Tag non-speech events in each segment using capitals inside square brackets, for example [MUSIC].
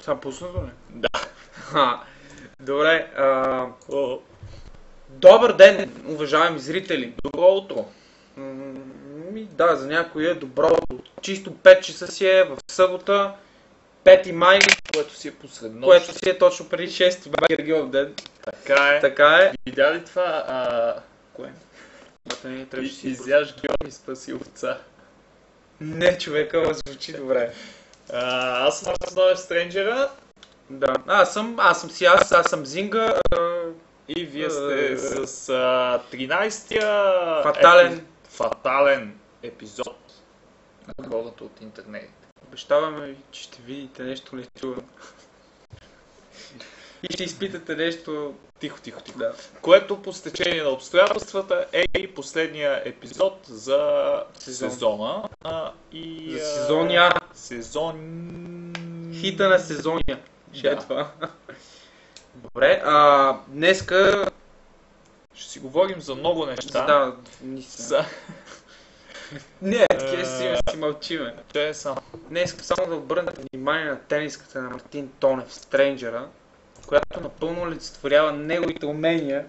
Това пуснато ли? Да. Ха. Добре. А... Добър ден, уважаеми зрители. добро утро. Ми, да, за някой е добро. Чисто 5 часа си е в събота, 5 май, Което си е посред нощ. което си е точно преди 6 май, Гергиов ден. Така е. Така е. Видя ли това? А... Кое? Бата не трябваше си... Изяж Георги спаси овца. [LAUGHS] Не, човека, звучи добре. А, аз съм Арсенал Стренджера Да. Аз съм, аз съм си аз, аз съм Зинга. и вие сте Е, с а, 13-я Фатален. епи- фатален епизод на хората от интернет. Обещаваме ви, че ще видите нещо нечувано. И ще изпитате нещо... Тихо, тихо, тихо. Да. Което по стечение на обстоятелствата е и последния епизод за Сезон. сезона. А, и, За сезония. Сезон... Хита на сезония. Ще е Да. това. Добре, а, днеска... Ще си говорим за много неща. Да, наистина. За... Не, такива си, си мълчиме. Че е само. Днес само да обърнете внимание на тениската на Мартин Тонев, Стренджера, която напълно олицетворява неговите умения,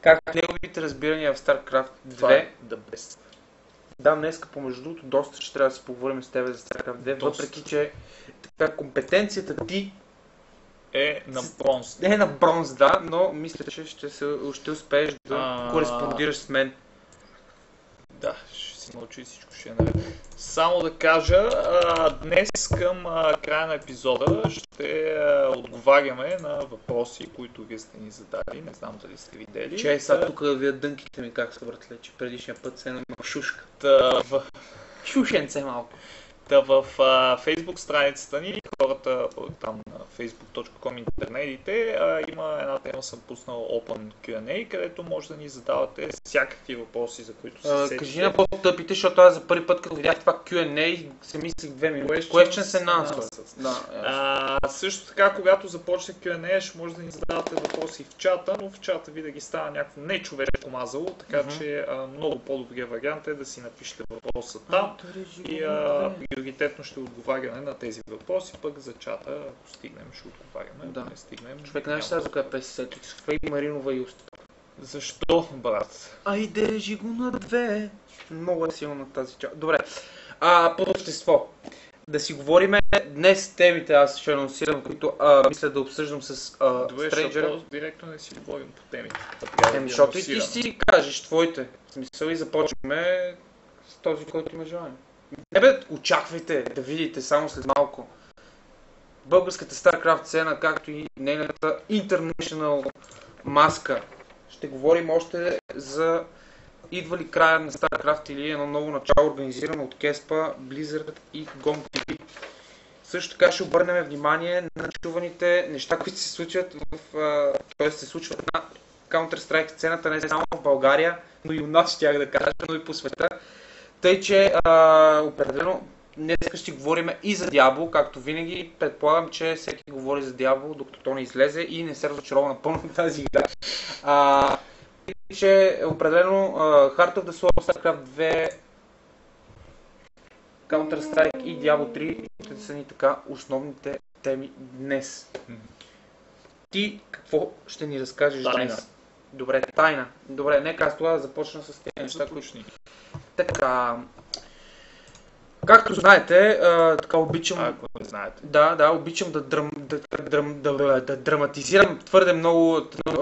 както неговите разбирания в StarCraft 2. Това е the. Да, днеска помежду другото доста ще трябва да си поговорим с теб за StarCraft 2, Доста. въпреки че така, компетенцията ти Е на бронз. не е на бронз, да, но мисля, че ще, се, ще успееш да А. кореспондираш с мен. Да, си мълчи и всичко ще е наред. Само да кажа, а, днес към а, края на епизода ще а, отговаряме на въпроси, които вие сте ни задали. Не знам дали сте видели. Че е сега тук да видят дънките ми как се въртле, че предишния път се едно шушка. Та, в, Шушенце малко. та в а, Facebook страницата ни, хората там на facebook.com интернетите, а, има една тема, съм пуснал Open Q&A, където може да ни задавате всякакви въпроси, за които се А, сетите. кажи на по-тъпите, защото аз за първи път, като видях това Q&A, се мислих две минути. Questions and answers. Да. А, също така, когато започне Q&A, ще може да ни задавате въпроси в чата, но в чата винаги става някакво нечовешко мазало, така Мгм. че а, много по-добрият вариант е да си напишете въпроса там и а, приоритетно ще отговаряме на тези въпроси, пък за чата, ако стигнем, ще отговаряме, Да. ако не стигнем. Човек, знаеш сега се сетих? С Фей Маринова и Уст. Защо, брат? Айде, режи го на две. Много е силна тази част. Добре. А, по същество. Да си говориме днес темите, аз ще анонсирам, които а, мисля да обсъждам с а, Добре, защото директно не си говорим по темите. Еми, защото и ти си кажеш твоите. В смисъл и започваме с този, който има желание. Не бе, очаквайте да видите само след малко. Българската StarCraft сцена, както и нейната International маска. Ще говорим още за идва ли края на StarCraft или едно ново начало, организирано от Кеспа, Blizzard и GOM TV. Също така ще обърнем внимание на чуваните неща, които се случват в, т.е. се случват на Counter-Strike сцената не само в България, но и у нас щях да кажа, но и по света. Тъй, че а, определено днес ще говорим и за Diablo, както винаги. Предполагам, че всеки говори за Diablo, докато то не излезе и не се разочарова напълно от [LAUGHS] тази игра. А, че определено а, Heart of the Soul, StarCraft 2, Counter-Strike и Diablo 3 ще са ни така основните теми днес. Ти какво ще ни разкажеш Тайна. днес? Добре, тайна. Добре, нека аз тогава започна с тези неща, които... Така... Както знаете, а, така обичам... Ако не знаете. Да, да, обичам да, драм, да, драм, да, да, да драматизирам твърде много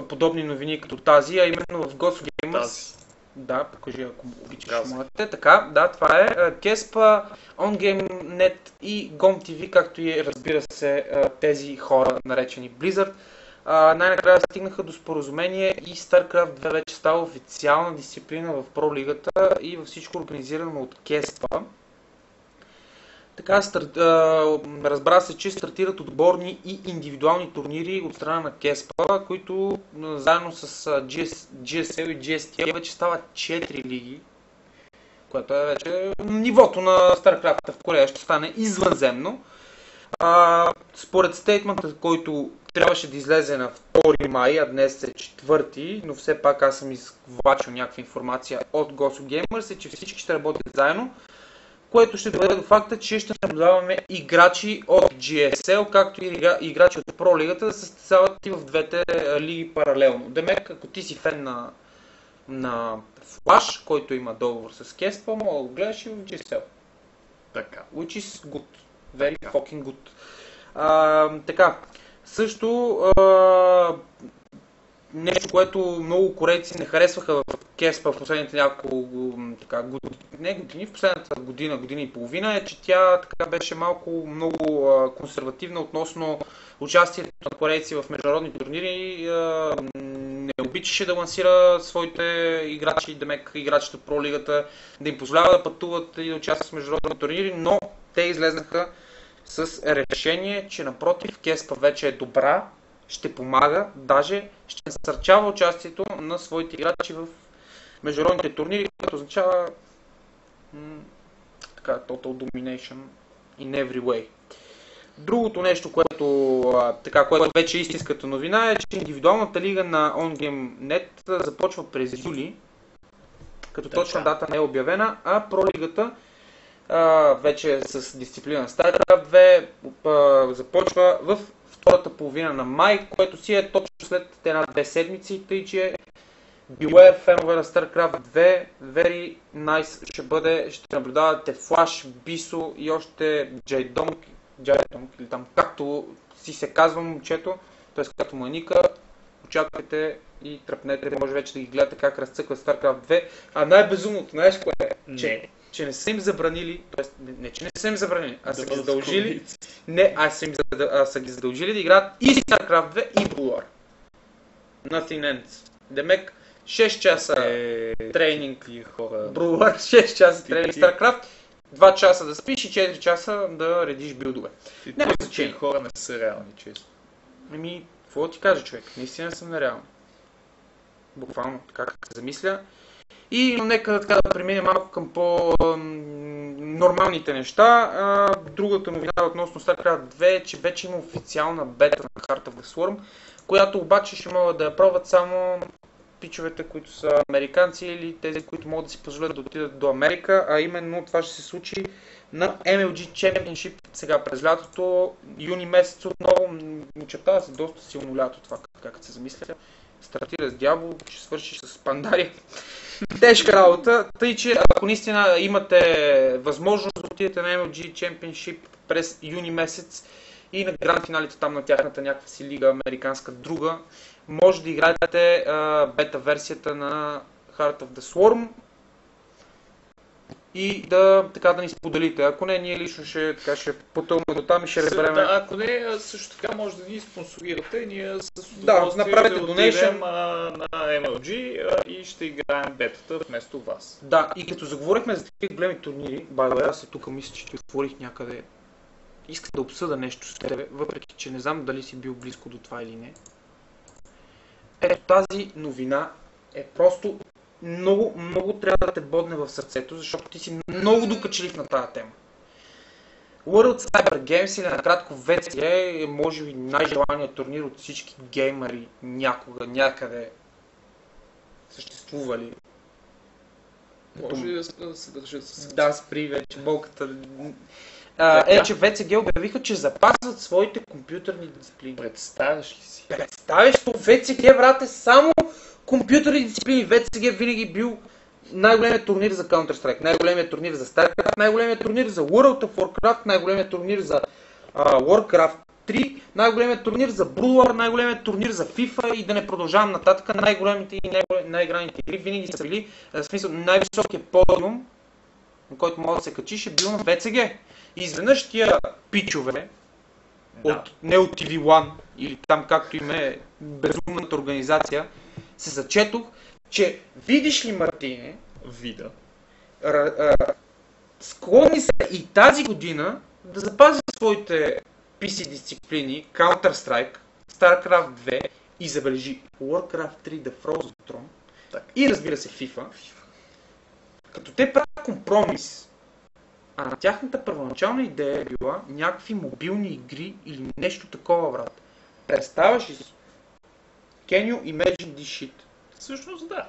подобни новини като тази, а именно в Ghost Gamers. Тази. Да, покажи ако обичаш, те. Така, да, това е. Кеспа, OnGameNet и GomTV, както и разбира се тези хора, наречени Blizzard. А, най-накрая стигнаха до споразумение и StarCraft 2 вече става официална дисциплина в Pro лигата и във всичко организирано от Кеспа. Така, старт, разбра се, че стартират отборни и индивидуални турнири от страна на Кеспа, които заедно с GS, GSL и GSTL вече стават 4 лиги, което е вече нивото на StarCraft в Корея ще стане извънземно. А, според стейтмента, който трябваше да излезе на 2 май, а днес е 4, но все пак аз съм извачил някаква информация от Gosu Gamers, е, че всички ще работят заедно което ще доведе до факта, че ще наблюдаваме играчи от GSL, както и игра- играчи от Pro лигата да се състезават и в двете лиги паралелно. Демек, ако ти си фен на, на Flash, който има договор с Kespa, мога да го гледаш и в GSL. Така. Which is good. Very fucking good. А, така, също а, нещо, което много корейци не харесваха в Кеспа в последните няколко така, години, не години, в последната година, година и половина е, че тя така беше малко много а, консервативна относно участието на корейци в международни турнири. А, не обичаше да лансира своите играчи, демек играчите от пролигата, да им позволява да пътуват и да участват в международни турнири, но те излезнаха с решение, че напротив, Кеспа вече е добра, ще помага, даже ще насърчава участието на своите играчи в международните турнири, което означава м- така, total domination in every way. Другото нещо, което, а, така, което вече е истинската новина е, че индивидуалната лига на OnGame.net започва през юли, като Така. точна дата не е обявена, а пролигата а, вече е с дисциплина StarCraft 2 а, започва в втората половина на май, което си е точно след една-две седмици, тъй че Beware фенове на StarCraft 2, very nice ще бъде, ще наблюдавате Flash, Бисо и още Jaydong, Jaydong или там както си се казва момчето, т.е. както му е ника, очаквайте и тръпнете, може вече да ги гледате как разцъква StarCraft 2. А най-безумното, знаеш кое е? Че, Не. че не са им забранили, т.е. не, че не са им забранили, а са ги задължили, не, а са, им, а са ги задължили да играят и StarCraft 2 и Blue War. Nothing ends. Демек 6 часа Е, тренинг тия хора. War, [LAUGHS] 6 часа тренинг StarCraft, 2 часа да спиш и 4 часа да редиш билдове. И Няма значение. хора не са реални, често. Ами, какво ти кажа човек? Наистина съм нереално. Буквално така как се замисля. И нека така да преминем малко към по-нормалните неща. А, Другата новина относно StarCraft 2 е, че вече има официална бета на Heart of the Swarm, която обаче ще могат да я пробват само пичовете, които са американци или тези, които могат да си позволят да отидат до Америка, а именно това ще се случи на MLG Championship сега през лятото, юни месец отново, очертава се доста силно лято това, как- се замисля. Стартира с Дявол, ще свърши с Пандария. [LAUGHS] Тежка работа, тъй че ако наистина имате възможност да отидете на MLG Championship през юни месец и на гранд финалите там на тяхната някаква си лига, американска друга, може да играете а, бета версията на Heart of the Swarm и да, така да ни споделите. Ако не, ние лично ще, така, ще потълме до там и ще разберем. Да, ако не, също така може да ни спонсорирате, ние с Да, направете да donation. на MLG а, и ще играем бетата вместо вас. Да, и като заговорихме за такива големи турнири, бай, аз се тук мисля, че ти отворих някъде. Искам да обсъда нещо с тебе, въпреки че не знам дали си бил близко до това или не. Тази новина е просто много, много трябва да те бодне в сърцето, защото ти си много докачлив на тази тема. World Cyber Games или накратко VCE е може би най-желаният турнир от всички геймери някога, някъде съществували. Може с- да се държат с Да, спри вече болката. А, е, че VCG обявиха, че запазват своите компютърни дисциплини. Представяш ли си? Представяш, то VCG, брат, е само компютърни дисциплини. VCG винаги е бил най-големият турнир за Counter-Strike, най-големият турнир за StarCraft, най-големият турнир за World of Warcraft, най-големият турнир за а, Warcraft 3, най-големият турнир за Blue War, най-големият турнир за FIFA и да не продължавам нататък, най-големите и най- най-играните игри винаги са били, в смисъл, най-високият подиум, на който може да се качиш, е бил на VCG. Изведнъж тия пичове, от, не от TV1 или там както им е безумната организация, се зачетох, че видиш ли Мартине, Вида. ра- а, склонни са и тази година да запазят своите PC дисциплини Counter-Strike, StarCraft 2 и забележи Warcraft 3 The Frozen Throne и разбира се FIFA, като те правят компромис, а на тяхната първоначална идея е била някакви мобилни игри или нещо такова, брат. Представяш ли си? Can you imagine this shit? Всъщност да.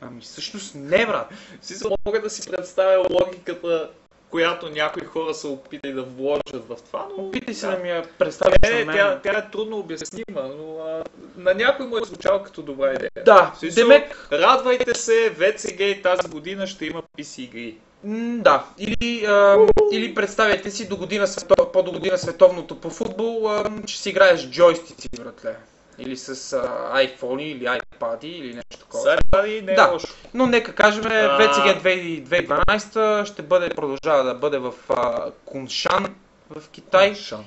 Ами всъщност не, брат. В смисъл мога да си представя логиката, която някои хора са опитали да вложат в това, но... Опитай се да. да ми я представиш Не, на мен. тя, тя е трудно обяснима, но а, на някой му е звучало като добра идея. Да, Демек, Радвайте се, VCG тази година ще има PC игри. М, да. Или, а, или представяйте си до година, по до година световното по футбол, а, ще си играеш джойстици, братле. Или с а, iPhone или iPad или нещо такова. Сега дали не е Да. лошо. Но нека кажем, А. VCG 2012 ще бъде, продължава да бъде в а, Куншан в Китай, Шан.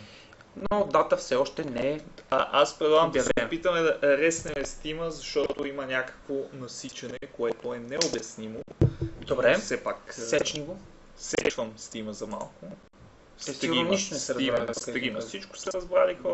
но дата все още не е. А, аз предлагам да се опитаме да реснем стима, защото има някакво насичане, което е необяснимо. Добре, Все пак е, сечни го. сечвам стима за малко. Сигурно нищо не се разбра, кажа. Всичко са разбрали хора.